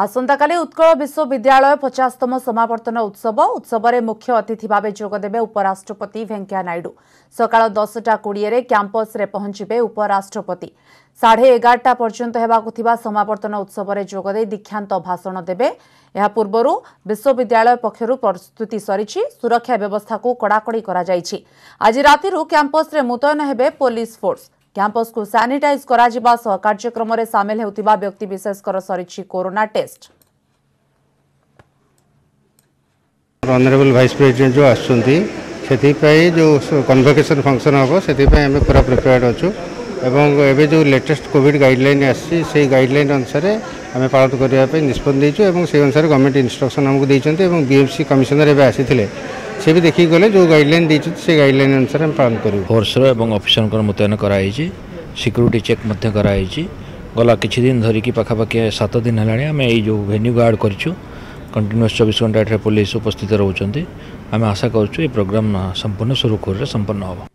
ଆସନ୍ତାକାଲି ଉତ୍କଳ ବିଶ୍ୱବିଦ୍ୟାଳୟ ପଚାଶତମ ସମାବର୍ତ୍ତନ ଉତ୍ସବ ଉତ୍ସବରେ ମୁଖ୍ୟ ଅତିଥି ଭାବେ ଯୋଗଦେବେ ଉପରାଷ୍ଟ୍ରପତି ଭେଙ୍କିୟା ନାଇଡୁ ସକାଳ ଦଶଟା କୋଡ଼ିଏରେ କ୍ୟାମ୍ପସରେ ପହଞ୍ଚିବେ ଉପରାଷ୍ଟ୍ରପତି ସାଢ଼େ ଏଗାରଟା ପର୍ଯ୍ୟନ୍ତ ହେବାକୁ ଥିବା ସମାବର୍ତ୍ତନ ଉତ୍ସବରେ ଯୋଗଦେଇ ଦୀକ୍ଷାନ୍ତ ଭାଷଣ ଦେବେ ଏହା ପୂର୍ବରୁ ବିଶ୍ୱବିଦ୍ୟାଳୟ ପକ୍ଷରୁ ପ୍ରସ୍ତୁତି ସରିଛି ସୁରକ୍ଷା ବ୍ୟବସ୍ଥାକୁ କଡ଼ାକଡ଼ି କରାଯାଇଛି ଆଜି ରାତିରୁ କ୍ୟାମ୍ପସରେ ମୁତୟନ ହେବେ ପୋଲିସ ଫୋର୍ସ କ୍ୟାମ୍ପସକୁ ସାନିଟାଇଜ୍ କରାଯିବା ସହ କାର୍ଯ୍ୟକ୍ରମରେ ସାମିଲ ହେଉଥିବା ବ୍ୟକ୍ତିବିଶେଷଙ୍କର ସରିଛି corona test honourable vice president ଯେଉଁ ଆସୁଛନ୍ତି ସେଥିପାଇଁ ଯେଉଁ କନଭୋକେସନ୍ ଫଙ୍କସନ୍ ହେବ ସେଥିପାଇଁ ଆମେ ପୁରା ପ୍ରିପେୟାର୍ଡ଼ ଅଛୁ ଏବଂ ଏବେ ଯେଉଁ ଲେଟେଷ୍ଟ କୋଭିଡ଼ ଗାଇଡ଼ଲାଇନ୍ ଆସିଛି ସେଇ ଗାଇଡ଼ଲାଇନ୍ ଅନୁସାରେ ଆମେ ପାଳନ କରିବା ପାଇଁ ନିଷ୍ପତ୍ତି ଦେଇଛୁ ଏବଂ ସେଇ ଅନୁସାରେ ଗଭର୍ଣ୍ଣମେଣ୍ଟ ଇନଷ୍ଟ୍ରକ୍ସନ୍ ଆମକୁ ଦେଇଛନ୍ତି ଏବଂ ବିଏମ୍ସି କମିଶନର ଏବେ ଆସିଥିଲେ সে বি দেখি গলে যে গাইডলাইন দিয়েছি সে গাইডলাইন অনুসারে আমি পালন করবু ফোর্সর এবং অফিসরঙ্কর মোতায়েন করা হয়েছে সিকুরিটি চেক মধ্যে করা হয়েছে গলা কিছুদিন ধরিকি পাখাপাখি সাত দিন হলানি আমি এই যে ভেন্যু গার্ড করছু কন্টিনিউস চব্বিশ ঘন্টা এঠার পুলিশ উপস্থিত রয়েছেন আমি আশা করছু এই প্রোগ্রাম সম্পূর্ণ সুরুখুরে সম্পন্ন হব